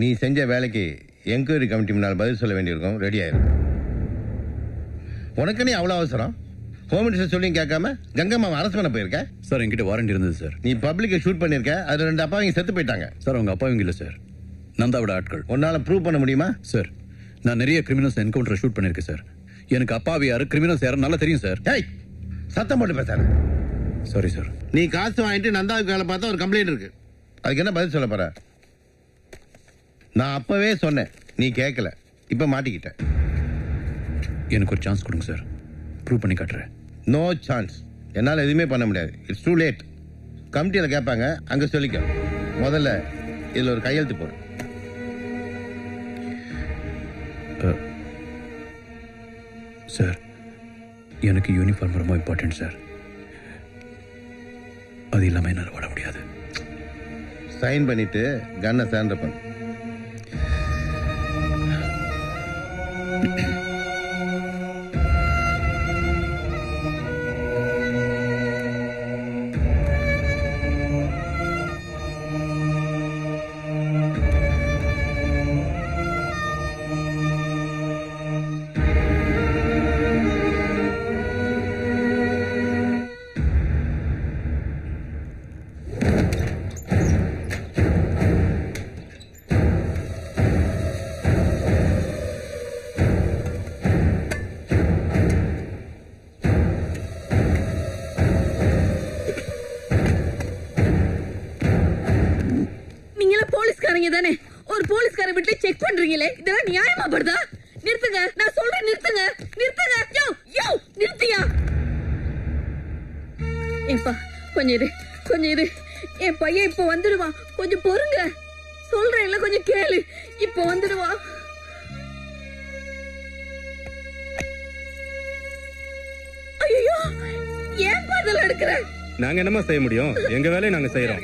நீ செஞ்ச வேலைக்கு என்கொயரி கமிட்டி முன்னால் பதில் சொல்ல வேண்டியிருக்கும். ரெடி ஆயிரும் உனக்கு நீ அவ்வளோ அவசரம்? ஹோம் மினிஸ்டர் சொல்லியும் கேட்காம கங்கம்மா அரசு பண்ண போயிருக்க? சார் என்கிட்ட வாரண்ட் இருந்தது சார். நீ பப்ளிக்கை ஷூட் பண்ணிருக்க. அது ரெண்டு அப்பாவிங்க செத்து போயிட்டாங்க. சார் அவங்க அப்பாவிங்க இல்ல சார். நந்தாவோட ஆட்கள். உன்னால ப்ரூவ் பண்ண முடியுமா? சார் நான் நிறைய கிரிமினல்ஸ் என்கவுண்டர் ஷூட் பண்ணிருக்கேன் சார். எனக்கு அப்பாவி யாரு கிரிமினல்ஸ் யாரு நல்லா தெரியும் சார். ஏய் சத்தம் போட்டு பேசாத. Sorry sir. நீ காசு வாங்கிட்டு நந்தாவுக்கு வேலை பார்த்தா ஒரு கம்ப்ளைண்ட் இருக்கு. அதுக்கு என்ன பதில் சொல்ல போற? நான் அப்பவே சொன்னேன். நீ கேட்கல இப்ப மாட்டிக்கிட்ட. எனக்கு ஒரு சான்ஸ் கொடுங்க சார் ப்ரூவ் பண்ணி காட்டுறேன். நோ சான்ஸ் என்னால எதுவுமே பண்ண முடியாது. இட்ஸ் டூ லேட் கமிட்டியில் கேட்பாங்க. அங்க சொல்லிக்க. முதல்ல இதுல ஒரு கையெழுத்து போடு. சார் எனக்கு யூனிஃபார்ம் ரொம்ப இம்பார்ட்டன்ட் சார் அது இல்லாம என்னால் வாழ முடியாது. சைன் பண்ணிட்டு கன்னை சரண்டர் பண்ணு. தானே? ஒரு போலீஸ்கார வீட்டுல செக் பண்றீங்களே? இதெல்லாம் நியாயமா படுதா? நிறுத்துங்க. நான் சொல்றேன் நிறுத்துங்க. நிறுத்துங்க. யோ யோ நிறுத்தியா? ஏப்பா கொஞ்சம் இரு கொஞ்சம் இரு. என் பையன் இப்ப வந்துடுவான். கொஞ்சம் பொறுங்க. சொல்றேன்ல கொஞ்சம் கேளு. இப்ப வந்துடுவான். ஐயோ ஏன் பதில் எடுக்கிறேன் நாங்க என்னமா செய்ய முடியும் எங்க வேலையை நாங்க செய்யறோம்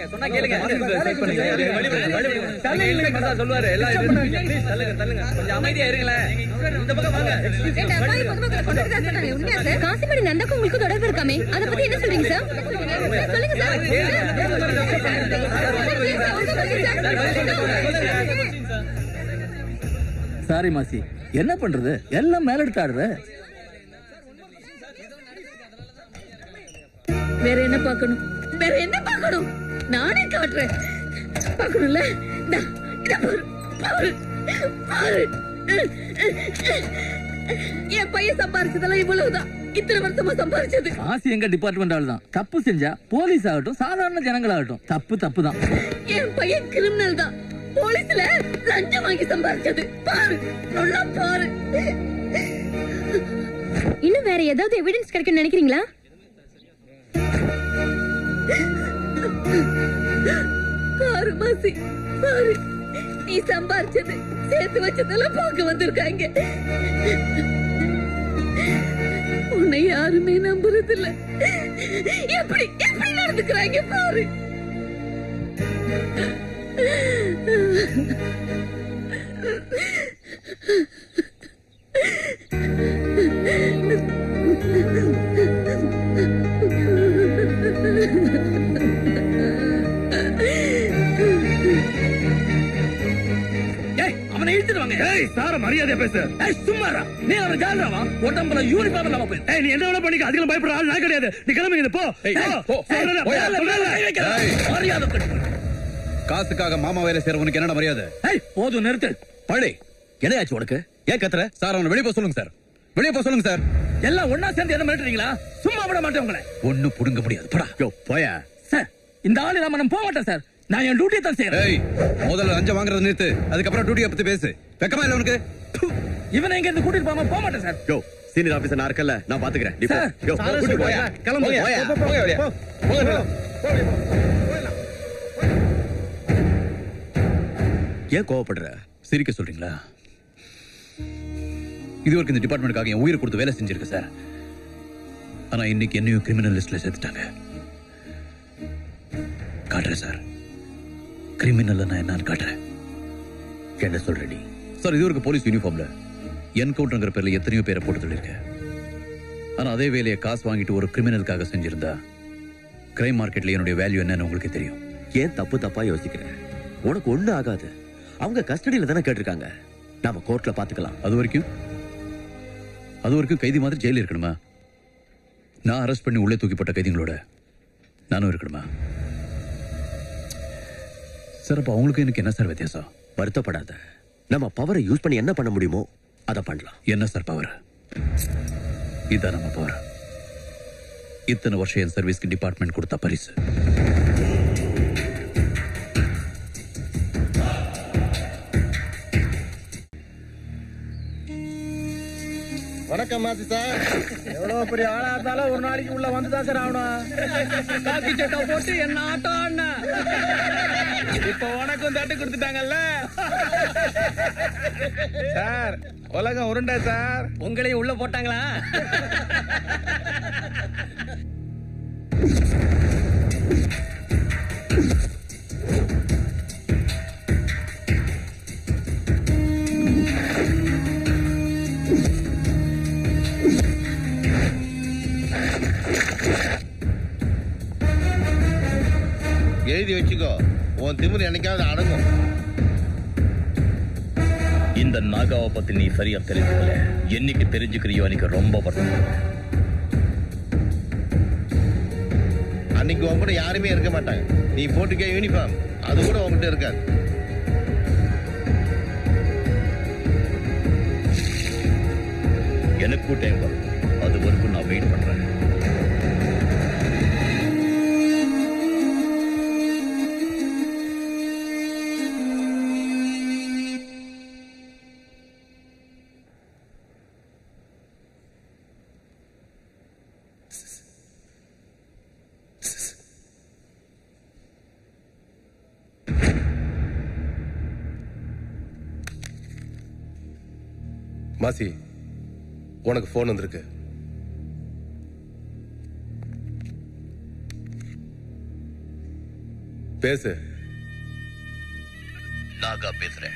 காசிமணி நந்தாக்கு உங்களுக்கு தொடர்பு இருக்காமே அத பத்தி என்ன சொல்றீங்க சார் சொல்லுங்க சாரி மாசி என்ன பண்றது எல்லாம் மேலெடுத்து ஆடுற வேற என்ன பார்க்கணும்? வேற என்ன பார்க்கணும்? நானே காட்டுறேன். பார்க்கணும்ல. என் பையன் சம்பாரிச்சதெல்லாம் இவ்வளவுதான். இத்தனை வருஷமா சம்பாரிச்சது. காசி எங்க டிபார்ட்மெண்ட் ஆள் தான் தப்பு செஞ்சா போலீஸ் ஆகட்டும் சாதாரண ஜனங்கள் ஆகட்டும். தப்பு தப்பு தான் என் பையன் கிரிமினல் தான். போலீஸ்ல லஞ்சம் வாங்கி சம்பாரிச்சது. பாரு நல்லா பாரு. இன்னும் வேற ஏதாவது எவிடன்ஸ் கிடைக்கும் நினைக்கிறீங்களா? பாருமாசி பாரு. நீ சம்பாரிச்சது சேர்த்து வச்சதெல்லாம் பார்க்க வந்திருக்காங்க. உன்னை யாருமே நம்புறது இல்ல எப்படி எப்படி நடந்துக்கிறாங்க பாரு. Ha ஏய் சார மரியாதையா பேசு. ஏய் சும்மாரா நீ அவனை ஜாலராவா உடம்புல யூனிஃபார்ம் இல்லாம போய். ஏய் நீ என்ன வேணா பண்ணிக்க. அதிகம் பயப்படுற ஆள் நான் கிடையாது. நீ கிளம்புங்க இது, போ. மரியாதை காசுக்காக மாமா வேலை செய்யறவனுக்கு என்னடா மரியாதை? ஏய் போதும் நிறுத்து. பழி. என்னையாச்சு உனக்கு? ஏன் கத்துற? சார் அவனை வெளியே போக சொல்லுங்க சார். வெளியே போக சொல்லுங்க சார். எல்லாம் ஒன்னா சேர்ந்து என்ன மிரட்டுறீங்களா? சும்மா விட மாட்டேன் உங்களை. ஒண்ணு புடுங்க முடியாது. படா. யோ போயா? சார். இந்த ஆளு நான் போக மாட்டேன் சார். நான் என் டியூட்டியை தான் செய்யறேன் ஏய் முதல்ல லஞ்சம் வாங்குறத நிறுத்து அதுக்கப்புறம் டியூட்டியை பத்தி பேசு வெக்கமா இல்ல உனக்கு இவனை எங்க இருந்து கூட்டிட்டு போகாம போக மாட்டேன் சார் யோ சீனியர் ஆபீசர் நான் இருக்கல நான் பாத்துக்கிறேன் யோ, கூட்டிட்டு போயா. கிளம்பு. போயா. போங்க வெளிய. போங்க. ஏன் கோவப்படுற சிரிக்க சொல்றீங்களா இது வரைக்கும் இந்த டிபார்ட்மெண்ட்டுக்காக என் உயிரை கொடுத்து வேலை செஞ்சிருக்கு சார் ஆனா இன்னைக்கு என்னையும் கிரிமினல் லிஸ்ட்ல சேர்த்துட்டாங்க காட்டுறேன் சார் கிரிமினல் நான் என்னன்னு காட்டுறேன். என்ன சொல்ற நீ? சார் இது வரைக்கும் போலீஸ் யூனிஃபார்ம்ல என்கவுண்டர்ங்கிற பேர்ல எத்தனையோ பேரை போட்டு சொல்லியிருக்கேன் ஆனா அதே வேலையை காசு வாங்கிட்டு ஒரு கிரிமினலுக்காக செஞ்சிருந்தா கிரைம் மார்க்கெட்ல என்னுடைய வேல்யூ என்னன்னு உங்களுக்கு தெரியும். ஏன் தப்பு தப்பா யோசிக்கிற? உனக்கு ஒண்ணு ஆகாது. அவங்க கஸ்டடியில தானே கேட்டிருக்காங்க. நாம கோர்ட்ல பாத்துக்கலாம். அது வரைக்கும் அது வரைக்கும் கைதி மாதிரி ஜெயில இருக்கணுமா? நான் அரெஸ்ட் பண்ணி உள்ளே தூக்கிப்பட்ட கைதிகளோட நானும் இருக்கணுமா? சார் அப்ப அவங்களுக்கு எனக்கு என்ன சார் வித்தியாசம்? வருத்தப்படாத. நம்ம பவரை யூஸ் பண்ணி என்ன பண்ண முடியுமோ அதை பண்ணலாம். என்ன சார் பவர் இதான் நம்ம பவர் இத்தனை வருஷம் என் சர்வீஸ்க்கு டிபார்ட்மெண்ட் கொடுத்த பரிசு. வணக்கம் மாசி சார். எவ்வளவு பெரிய ஆளா இருந்தாலும் ஒரு நாளைக்கு உள்ள வந்துதான் சார் ஆகணும். காக்கி சட்டை போட்டு என்ன ஆட்டம் ஆடின? இப்ப உனக்கும் தட்டு கொடுத்துட்டாங்கல்ல? சார் உலகம் உருண்டை சார். உங்களையும் உள்ள போட்டாங்களா? எழுதி வச்சுக்கோ. உன் திமிரு என்னைக்காவது அடங்கும். இந்த நாகாவை பத்தி நீ சரியா தெரிஞ்சுக்கல. என்னைக்கு தெரிஞ்சுக்கிறியோ அன்னைக்கு ரொம்ப வருத்தம். அன்னைக்கு உன் கூட யாருமே இருக்க மாட்டாங்க. நீ போட்டுக்க யூனிஃபார்ம் அது கூட உன்கிட்ட இருக்காது. எனக்கும் டைம் வரும். அது வரைக்கும் நான் வெயிட் பண்றேன். மாசி உனக்கு போன் வந்திருக்கு. பேசு. நாகா பேசுறேன்.